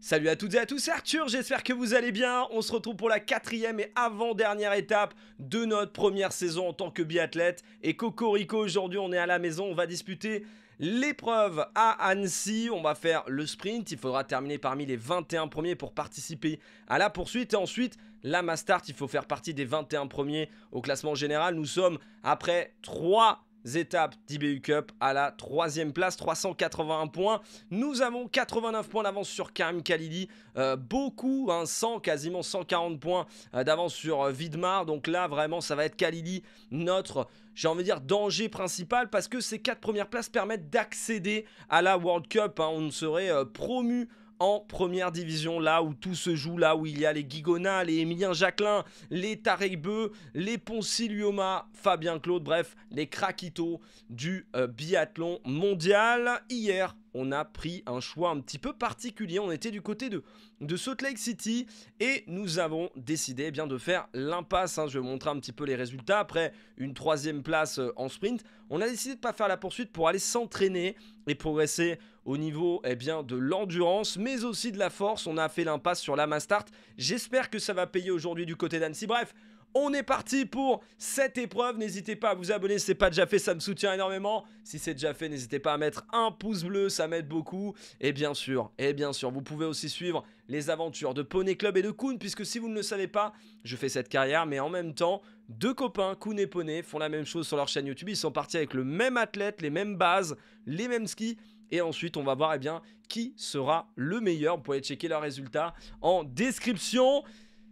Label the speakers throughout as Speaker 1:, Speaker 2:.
Speaker 1: Salut à toutes et à tous, Arthur, j'espère que vous allez bien. On se retrouve pour la quatrième et avant-dernière étape de notre première saison en tant que biathlète. Et Cocorico, aujourd'hui on est à la maison, on va disputer l'épreuve à Annecy. On va faire le sprint, il faudra terminer parmi les 21 premiers pour participer à la poursuite. Et ensuite, la Mastart, il faut faire partie des 21 premiers au classement général. Nous sommes après 3 étapes d'IBU Cup à la troisième place, 381 points. Nous avons 89 points d'avance sur Karim Khalili, euh, beaucoup, 100, hein, quasiment 140 points euh, d'avance sur euh, Vidmar. Donc là, vraiment, ça va être Khalili, notre, j'ai envie de dire, danger principal parce que ces quatre premières places permettent d'accéder à la World Cup. Hein. On serait promu en première division, là où tout se joue, là où il y a les Guigona, les Emilien Jacquelin, les Tarek Beu, les Poncilioma, Fabien Claude, bref, les Krakito du euh, biathlon mondial. Hier, on a pris un choix un petit peu particulier. On était du côté de, de Salt Lake City et nous avons décidé eh bien, de faire l'impasse. Hein. Je vais vous montrer un petit peu les résultats. Après une troisième place euh, en sprint, on a décidé de ne pas faire la poursuite pour aller s'entraîner et progresser au niveau eh bien, de l'endurance, mais aussi de la force. On a fait l'impasse sur la Mastart. J'espère que ça va payer aujourd'hui du côté d'Annecy. Bref, on est parti pour cette épreuve. N'hésitez pas à vous abonner si ce n'est pas déjà fait, ça me soutient énormément. Si c'est déjà fait, n'hésitez pas à mettre un pouce bleu, ça m'aide beaucoup. Et bien sûr, et bien sûr, vous pouvez aussi suivre les aventures de Poney Club et de Kuhn, puisque si vous ne le savez pas, je fais cette carrière, mais en même temps, deux copains, Kuhn et Poney, font la même chose sur leur chaîne YouTube. Ils sont partis avec le même athlète, les mêmes bases, les mêmes skis. Et ensuite, on va voir eh bien, qui sera le meilleur. Vous pouvez checker leurs résultats en description.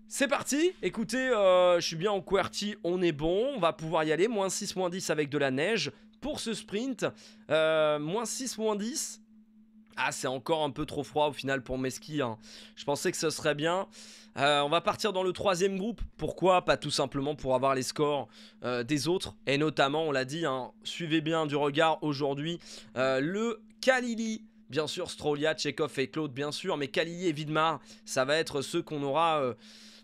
Speaker 1: C'est parti, écoutez, euh, je suis bien en QWERTY, on est bon, on va pouvoir y aller, moins 6, moins 10 avec de la neige pour ce sprint, euh, moins 6, moins 10, ah c'est encore un peu trop froid au final pour mes skis, hein. je pensais que ce serait bien, euh, on va partir dans le troisième groupe, pourquoi? Pas tout simplement pour avoir les scores des autres, et notamment, on l'a dit, hein, suivez bien du regard aujourd'hui, le Kalili, bien sûr Strolia, Tchekov et Claude bien sûr, mais Kalili et Vidmar, ça va être ceux qu'on aura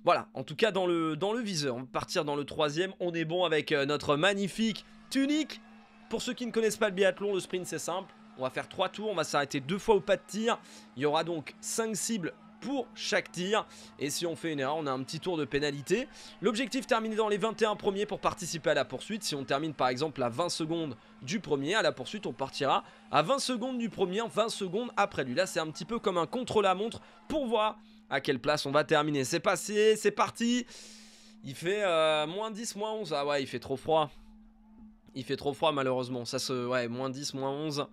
Speaker 1: voilà, en tout cas dans le, dans le viseur. On va partir dans le troisième. On est bon avec euh, notre magnifique tunique. Pour ceux qui ne connaissent pas le biathlon, le sprint c'est simple. On va faire trois tours, on va s'arrêter deux fois au pas de tir. Il y aura donc cinq cibles pour chaque tir. Et si on fait une erreur, on a un petit tour de pénalité. L'objectif, terminer dans les 21 premiers pour participer à la poursuite. Si on termine par exemple à 20 secondes du premier, à la poursuite, on partira à 20 secondes du premier, 20 secondes après lui. Là, c'est un petit peu comme un contre-la-montre pour voir à quelle place on va terminer. C'est passé, c'est parti. Il fait euh, moins 10, moins 11. Ah ouais, il fait trop froid. Il fait trop froid malheureusement. Ça se... Ouais, moins 10, moins 11.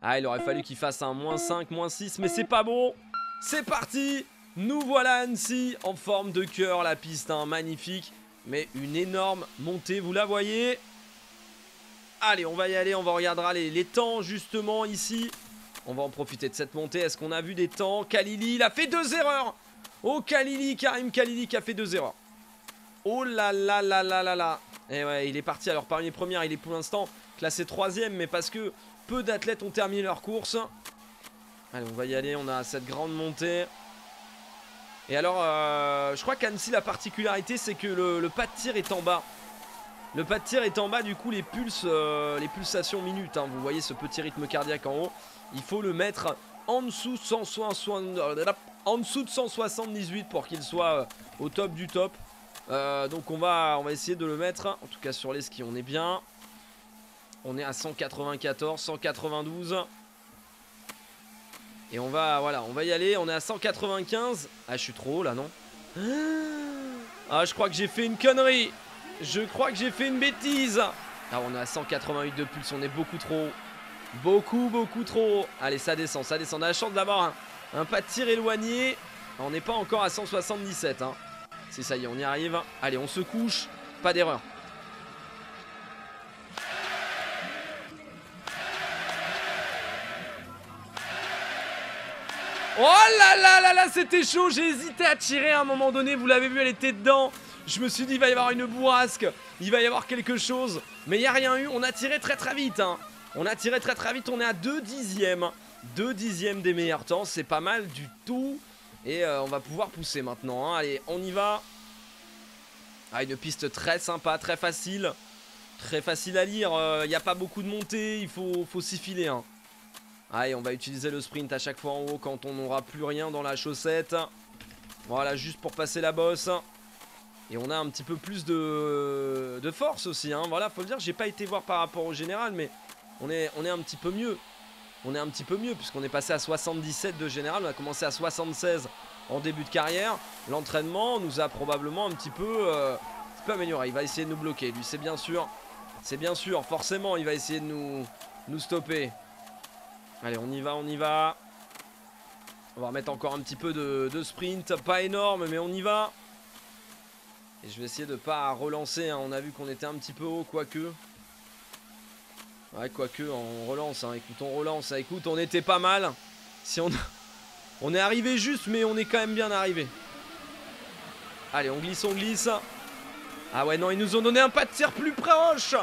Speaker 1: Ah, il aurait fallu qu'il fasse un moins 5, moins 6, mais c'est pas bon. C'est parti Nous voilà Annecy en forme de cœur, la piste, hein, magnifique. Mais une énorme montée, vous la voyez? Allez, on va y aller, on va regardera les, les temps justement ici. On va en profiter de cette montée. Est-ce qu'on a vu des temps? Kalili, il a fait deux erreurs Oh Kalili, Karim Kalili qui a fait deux erreurs. Oh là là là là là là Et eh ouais, il est parti. Alors parmi les premières, il est pour l'instant classé troisième, mais parce que peu d'athlètes ont terminé leur course. Allez, on va y aller. On a cette grande montée. Et alors, euh, je crois qu'Annecy, la particularité, c'est que le, pas de tir est en bas. Le pas de tir est en bas, du coup, les euh, pulsations minutes. Hein. vous voyez ce petit rythme cardiaque en haut il faut le mettre en dessous, en dessous de 178 pour qu'il soit euh, au top du top. Donc on va, on va essayer de le mettre, en tout cas sur les skis on est bien. On est à 194, 192. Et on va, voilà, on va y aller, on est à 195. Ah je suis trop haut là non Ah je crois que j'ai fait une connerie Je crois que j'ai fait une bêtise Ah on est à 188 de pulse, on est beaucoup trop haut. Beaucoup, beaucoup trop. Allez, ça descend, ça descend. On a la chance d'avoir un, pas de tir éloigné. On n'est pas encore à 177. Hein. C'est ça y est, on y arrive. Allez, on se couche. Pas d'erreur. Oh là là là là, c'était chaud. J'ai hésité à tirer à un moment donné. Vous l'avez vu, elle était dedans. Je me suis dit, il va y avoir une bourrasque. Il va y avoir quelque chose. Mais il n'y a rien eu. On a tiré très très vite. Hein. On a tiré très très vite, on est à 2 dixièmes. 2 dixièmes des meilleurs temps, c'est pas mal du tout. Et euh, on va pouvoir pousser maintenant. Hein. Allez, on y va. Ah, une piste très sympa, très facile. Très facile à lire. Il euh, n'y a pas beaucoup de montée, il faut, faut s'y filer. Hein. Allez, on va utiliser le sprint à chaque fois en haut quand on n'aura plus rien dans la chaussette. Voilà, juste pour passer la bosse. Et on a un petit peu plus de, force aussi. Hein. Voilà, faut le dire, j'ai pas été voir par rapport au général, mais on est, un petit peu mieux. On est un petit peu mieux, puisqu'on est passé à 77 de général. On a commencé à 76 en début de carrière. L'entraînement nous a probablement un petit peu, euh, amélioré. Il va essayer de nous bloquer, lui, c'est bien sûr. C'est bien sûr, forcément, il va essayer de nous stopper. Allez, on y va, on y va. On va remettre encore un petit peu de, sprint. Pas énorme, mais on y va. Et je vais essayer de pas relancer. Hein. On a vu qu'on était un petit peu haut, quoique. Ouais, quoique, on relance. Hein. Écoute, on relance. Écoute, on était pas mal. Si on... on est arrivé juste, mais on est quand même bien arrivé. Allez, on glisse, on glisse. Ah ouais, non, ils nous ont donné un pas de tir plus proche.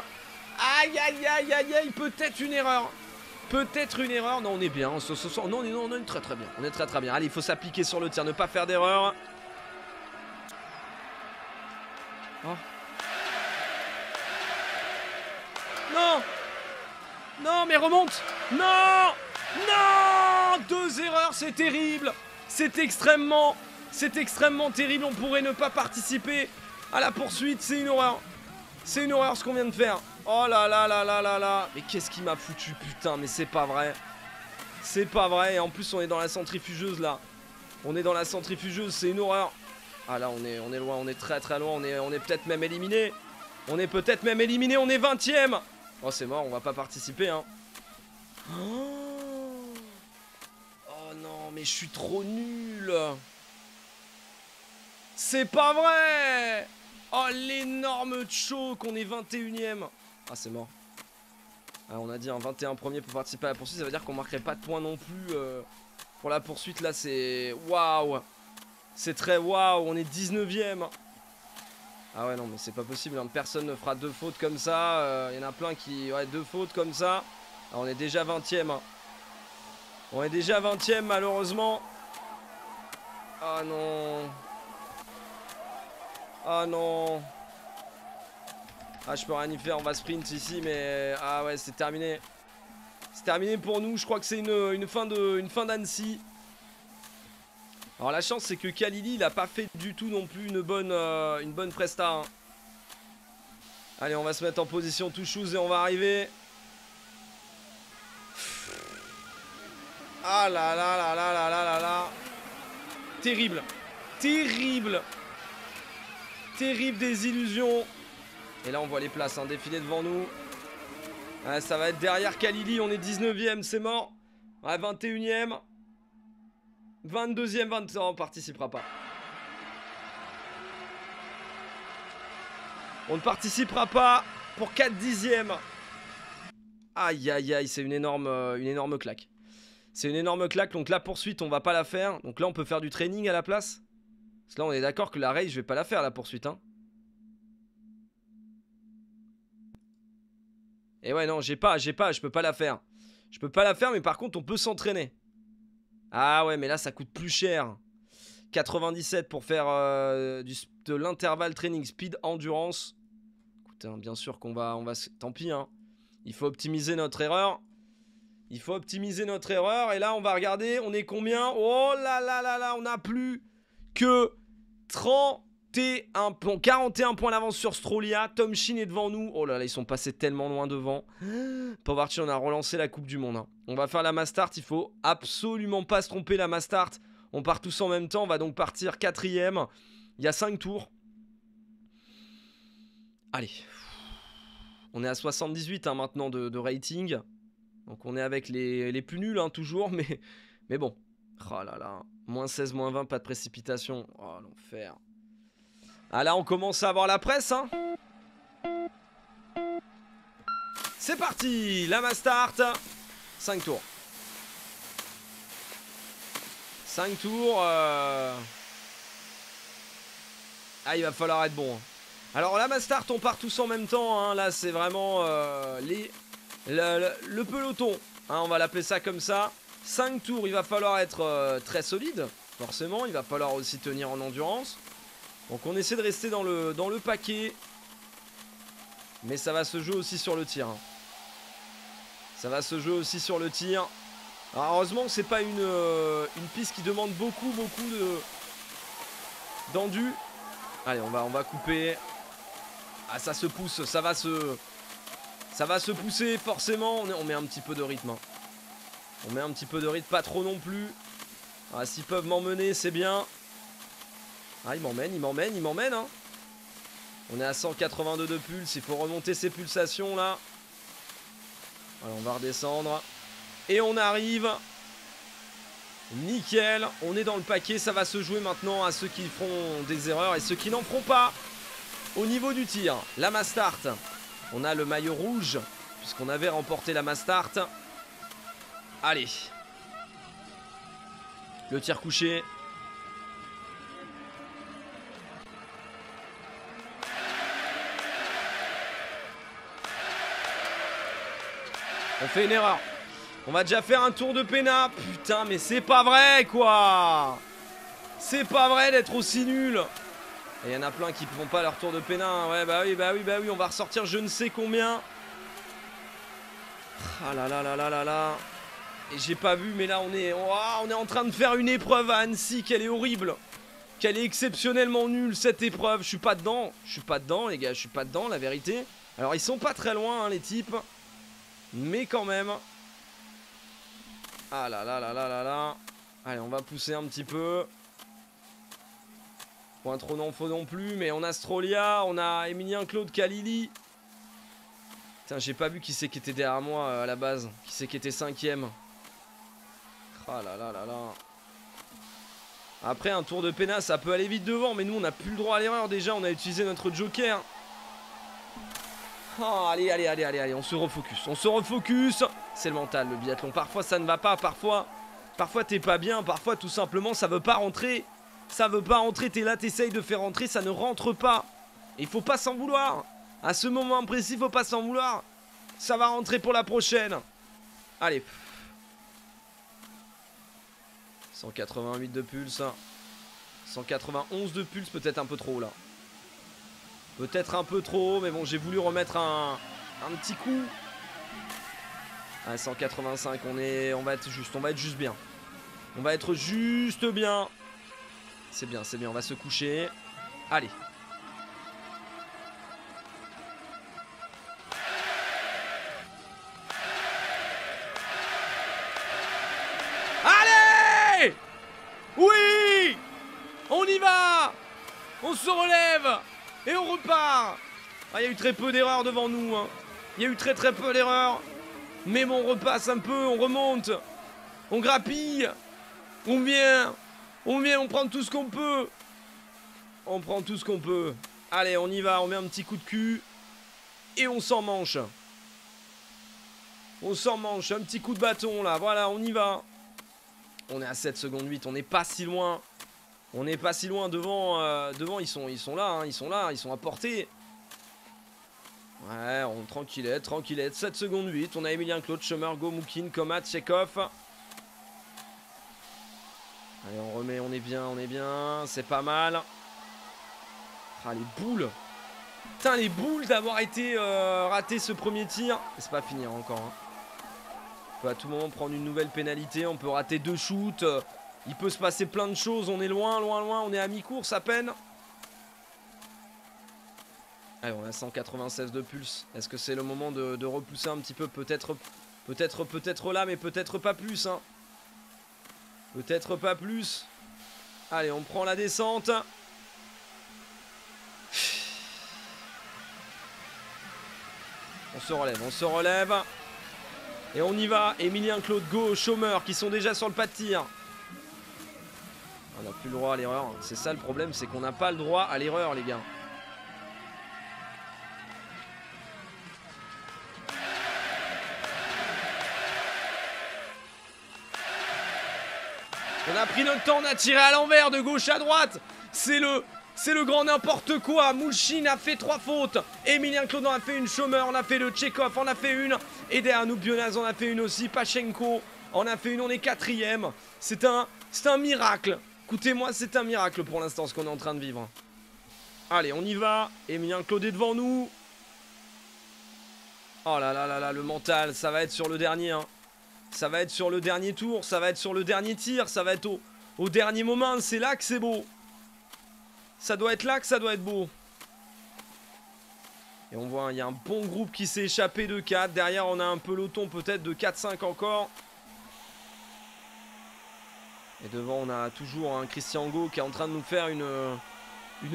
Speaker 1: Aïe, aïe, aïe, aïe, aïe. Peut-être une erreur. Peut-être une erreur. Non, on est bien. Non, on est, non, on est très très bien. On est très très bien. Allez, il faut s'appliquer sur le tir. Ne pas faire d'erreur. Oh. Non Non, mais remonte Non Non Deux erreurs, c'est terrible C'est extrêmement... C'est extrêmement terrible. On pourrait ne pas participer à la poursuite. C'est une horreur. C'est une horreur ce qu'on vient de faire. Oh là là là là là là. Mais qu'est-ce qui m'a foutu putain Mais c'est pas vrai. C'est pas vrai Et en plus on est dans la centrifugeuse là. On est dans la centrifugeuse C'est une horreur. Ah là on est, loin On est très très loin On est, peut-être même éliminé. On est peut-être même éliminé On est 20 ème Oh c'est mort On va pas participer hein. Oh, oh non mais je suis trop nul. C'est pas vrai. Oh l'énorme choc On est 21 ème ah, c'est mort. Ah, on a dit un 21 premier pour participer à la poursuite. Ça veut dire qu'on marquerait pas de points non plus euh, pour la poursuite. Là, c'est. Waouh! C'est très waouh! On est 19ème. Ah ouais, non, mais c'est pas possible. Hein. Personne ne fera deux fautes comme ça. Il euh, y en a plein qui. Ouais, deux fautes comme ça. Ah, on est déjà 20ème. Hein. On est déjà 20ème, malheureusement. Ah non. Ah non. Ah, je peux rien y faire, on va sprint ici, mais... Ah ouais, c'est terminé. C'est terminé pour nous, je crois que c'est une, fin de, une fin d'Annecy. Alors la chance, c'est que Kalili, il a pas fait du tout non plus une bonne, euh, une bonne presta. Hein. Allez, on va se mettre en position tout shoes et on va arriver. Ah là là là là là là là là. Terrible. Terrible. Terrible des illusions. Et là, on voit les places hein, défiler devant nous. ça va être derrière Kalili. On est 19ème, c'est mort. 21ème. 22ème, 20 on participera pas. On ne participera pas pour 4 dixièmes. Aïe aïe aïe, c'est une énorme, euh, une énorme claque. C'est une énorme claque, donc la poursuite, on va pas la faire. Donc là, on peut faire du training à la place. Parce que là, on est d'accord que la race, je vais pas la faire, la poursuite. Hein. Et ouais, non, j'ai pas, j'ai pas, je peux pas la faire. Je peux pas la faire, mais par contre, on peut s'entraîner. Ah ouais, mais là, ça coûte plus cher. 97 pour faire euh, de l'intervalle training speed endurance. Écoutez, hein, bien sûr qu'on va, on va, tant pis. Hein. Il faut optimiser notre erreur. Il faut optimiser notre erreur. Et là, on va regarder, on est combien? Oh là là là là, on a plus que 30 41 points, 41 points d'avance sur Strolia. Tom Shin est devant nous. Oh là là, ils sont passés tellement loin devant. Poverty, on a relancé la Coupe du Monde. Hein. On va faire la Mastart. Il faut absolument pas se tromper la Mastart. On part tous en même temps. On va donc partir quatrième. Il y a 5 tours. Allez. On est à 78 hein, maintenant de, rating. Donc on est avec les, plus nuls hein, toujours. Mais, mais bon. Oh là là. Moins 16, moins 20, pas de précipitation. Oh l'enfer. Ah là, on commence à avoir la presse, hein C'est parti La Mastart 5 tours. 5 tours. Euh. Ah, il va falloir être bon. Hein. Alors, la Mastart, on part tous en même temps. Hein. Là, c'est vraiment euh, le, peloton. On va l'appeler ça comme ça. 5 tours, il va falloir être euh, très solide. Forcément, il va falloir aussi tenir en endurance. Donc on essaie de rester dans le, paquet. Mais ça va se jouer aussi sur le tir. Hein. Ça va se jouer aussi sur le tir. Alors heureusement c'est pas une, euh, une piste qui demande beaucoup beaucoup de d'endu. Allez on va, couper. Ah ça se pousse, ça va se... Ça va se pousser forcément, on, on met un petit peu de rythme. Hein. On met un petit peu de rythme, pas trop non plus. Ah s'ils peuvent m'emmener c'est bien. Ah ils m'emmènent, ils m'emmènent, ils m'emmènent hein. On est à 182 de pulse, il faut remonter ces pulsations là. Voilà, on va redescendre. Et on arrive. Nickel, on est dans le paquet, ça va se jouer maintenant à ceux qui font des erreurs et ceux qui n'en feront pas. Au niveau du tir, la Mastart, on a le maillot rouge, puisqu'on avait remporté la Mastart. Allez. Le tir couché. On fait une erreur. On va déjà faire un tour de pénal. Putain, mais c'est pas vrai, quoi. C'est pas vrai d'être aussi nul. Et il y en a plein qui font pas leur tour de pénal. Ouais, bah oui, bah oui, bah oui. On va ressortir je ne sais combien. Ah là là là là là là. Et j'ai pas vu, mais là, on est, oh, on est en train de faire une épreuve à Annecy. Qu'elle est horrible. Qu'elle est exceptionnellement nulle, cette épreuve. Je suis pas dedans. Je suis pas dedans, les gars. Je suis pas dedans, la vérité. Alors, ils sont pas très loin, hein, les types. Mais quand même. Ah là là là là là là. Allez, on va pousser un petit peu. Point trop non faux non plus. Mais on a Strolia, on a Emilien Claude Kalili. Putain, j'ai pas vu qui c'est qui était derrière moi euh, à la base. Qui c'est qui était cinquième. Ah là là là là. Après, un tour de pénas, ça peut aller vite devant. Mais nous, on n'a plus le droit à l'erreur déjà. On a utilisé notre joker. Oh, allez, allez, allez, allez, allez, on se refocus. On se refocus. C'est le mental, le biathlon. Parfois, ça ne va pas. Parfois, parfois t'es pas bien. Parfois, tout simplement, ça veut pas rentrer. Ça veut pas rentrer. T'es là, t'essayes de faire rentrer. Ça ne rentre pas. Il faut pas s'en vouloir. À ce moment précis, faut pas s'en vouloir. Ça va rentrer pour la prochaine. Allez. 188 de pulse. 191 de pulse, peut-être un peu trop là. Peut-être un peu trop, mais bon, j'ai voulu remettre un, un petit coup. À 185, on est, on va être juste, on va être juste bien. On va être juste bien. C'est bien, c'est bien, on va se coucher. Allez. Allez Ah, il y a eu très peu d'erreurs devant nous. Hein. Il y a eu très très peu d'erreurs. Mais bon, on repasse un peu, on remonte. On grappille. On vient. On vient, on prend tout ce qu'on peut. On prend tout ce qu'on peut. Allez, on y va, on met un petit coup de cul. Et on s'en manche. On s'en manche, un petit coup de bâton là, voilà, on y va. On est à 7 secondes 8, on n'est pas si loin. On n'est pas si loin devant. Euh, devant, ils sont, ils sont là, hein, ils sont là, ils sont à portée. Ouais, on tranquillette, tranquillette. 7 secondes 8. On a Emilien Claude, Chemer, Gomoukin, Komat, Chekhov. Allez, on remet, on est bien, on est bien. C'est pas mal. Ah, les boules. Putain, les boules d'avoir été euh, raté ce premier tir. C'est pas fini encore. Hein. On peut à tout moment prendre une nouvelle pénalité. On peut rater deux shoots. Il peut se passer plein de choses. On est loin, loin, loin. On est à mi-course à peine. Allez, on a 196 de pulse. Est-ce que c'est le moment de, repousser un petit peu Peut-être, peut-être, peut-être là, mais peut-être pas plus. Hein. Peut-être pas plus. Allez, on prend la descente. On se relève, on se relève. Et on y va. Emilien, Claude, Go, Chômeur qui sont déjà sur le pas de tir. On n'a plus le droit à l'erreur. C'est ça le problème, c'est qu'on n'a pas le droit à l'erreur, les gars. On a pris notre temps, on a tiré à l'envers, de gauche à droite. C'est le... Grand n'importe quoi. Moulchin a fait trois fautes. Emilien Claude en a fait une. Chômeur on a fait le Tchekhov en a fait une. Et derrière nous, Bionaz en a fait une aussi. Pachenko en a fait une. On est quatrième. C'est un, miracle. Écoutez-moi, c'est un miracle pour l'instant ce qu'on est en train de vivre. Allez, on y va. Emilien Claude est devant nous. Oh là là là là, le mental, ça va être sur le dernier. Hein. Ça va être sur le dernier tour, ça va être sur le dernier tir, ça va être au, dernier moment. C'est là que c'est beau. Ça doit être là que ça doit être beau. Et on voit, il y a un bon groupe qui s'est échappé de 4. Derrière, on a un peloton peut-être de 4-5 encore. Et devant, on a toujours un Christian Go qui est en train de nous faire une,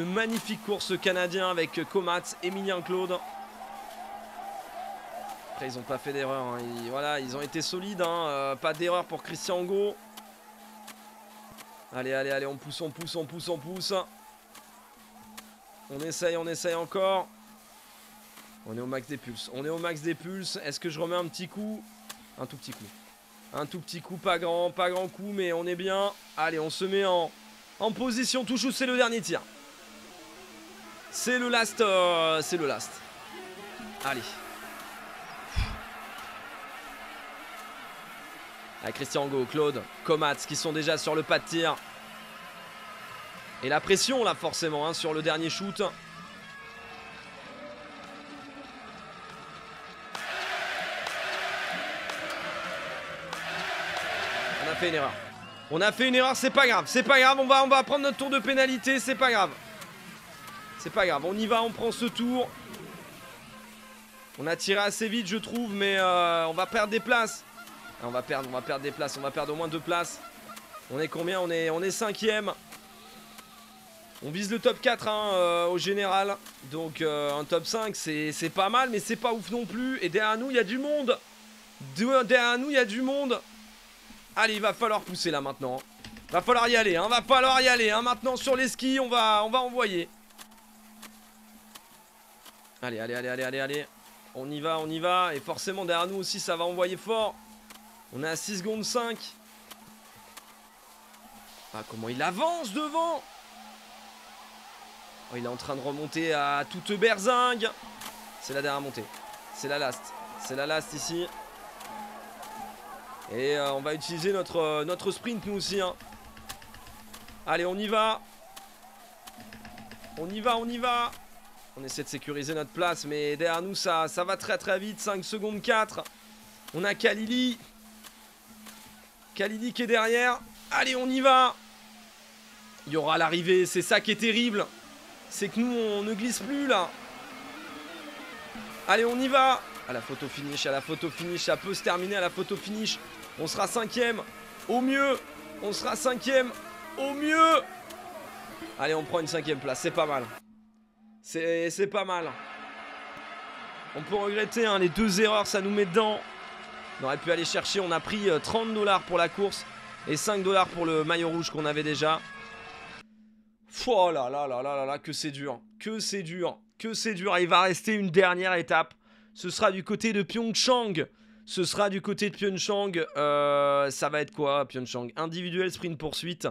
Speaker 1: magnifique course canadien avec Komats, Emilien Claude. Ils n'ont pas fait d'erreur. Hein. Voilà, ils ont été solides. Hein. Euh, pas d'erreur pour Christian Go. Allez, allez, allez, on pousse, on pousse, on pousse, on pousse. On essaye, on essaye encore. On est au max des pulses. On est au max des pulses. Est-ce que je remets un petit coup? Un tout petit coup. Un tout petit coup, pas grand, pas grand coup, mais on est bien. Allez, on se met en, position touche c'est le dernier tir? C'est le last. Euh, c'est le last. Allez. Avec Christian Go, Claude, Comats qui sont déjà sur le pas de tir. Et la pression là forcément hein, sur le dernier shoot. On a fait une erreur. On a fait une erreur, c'est pas grave, c'est pas grave, on va, on va prendre notre tour de pénalité, c'est pas grave. C'est pas grave, on y va, on prend ce tour. On a tiré assez vite je trouve, mais euh, on va perdre des places. On va perdre, on va perdre des places, on va perdre au moins deux places. On est combien On est, on est cinquième. On vise le top 4 hein, euh, au général. Donc euh, un top 5 c'est pas mal mais c'est pas ouf non plus. Et derrière nous il y a du monde. derrière nous il y a du monde. Allez il va falloir pousser là maintenant. Va falloir y aller, hein, va falloir y aller. Hein. Maintenant sur les skis on va, on va envoyer. Allez, allez, allez, allez, allez, allez. On y va, on y va. Et forcément derrière nous aussi ça va envoyer fort. On est à 6 secondes 5. Ah comment il avance devant Oh, il est en train de remonter à toute berzingue. C'est la dernière montée. C'est la last. C'est la last ici. Et euh, on va utiliser notre, euh, sprint nous aussi. Hein. Allez, on y va. On y va, on y va. On essaie de sécuriser notre place, mais derrière nous, ça, ça va très très vite. 5 secondes 4. On a Kalili. Kalili qui est derrière. Allez, on y va. Il y aura l'arrivée, c'est ça qui est terrible c'est que nous, on ne glisse plus là. Allez, on y va. À la photo finish, à la photo finish, ça peut se terminer à la photo finish. On sera cinquième, au mieux. On sera cinquième, au mieux. Allez, on prend une cinquième place, c'est pas mal. C'est pas mal. On peut regretter hein, les deux erreurs, ça nous met dedans. On aurait pu aller chercher, on a pris 30 euh, dollars pour la course et 5 dollars pour le maillot rouge qu'on avait déjà. Oh là là là là là là, que c'est dur, que c'est dur, que c'est dur. Il va rester une dernière étape. Ce sera du côté de Pyeongchang. Ce sera du côté de Pyeongchang. Euh, ça va être quoi, Pyeongchang? Individuel sprint poursuite.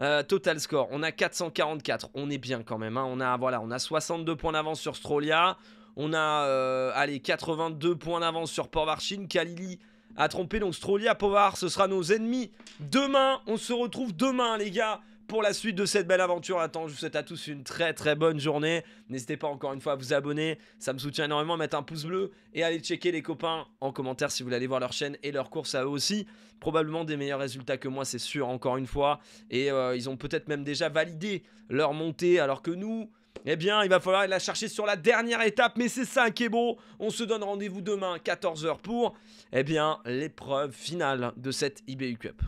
Speaker 1: Euh, total score, on a 444. On est bien quand même. Hein. On a voilà, on a 62 points d'avance sur Strolia. On a euh, allez 82 points d'avance sur Porvarchin. Kalili a trompé donc Strolia, Povar, ce sera nos ennemis. Demain, on se retrouve demain, les gars pour la suite de cette belle aventure. Attends, je vous souhaite à tous une très très bonne journée. N'hésitez pas encore une fois à vous abonner, ça me soutient énormément, mettre un pouce bleu et aller checker les copains en commentaire si vous voulez aller voir leur chaîne et leur course à eux aussi. Probablement des meilleurs résultats que moi, c'est sûr, encore une fois. Et euh, ils ont peut-être même déjà validé leur montée alors que nous... Eh bien, il va falloir la chercher sur la dernière étape, mais c'est ça qui est beau. On se donne rendez-vous demain, 14h, pour, eh l'épreuve finale de cette IBU Cup.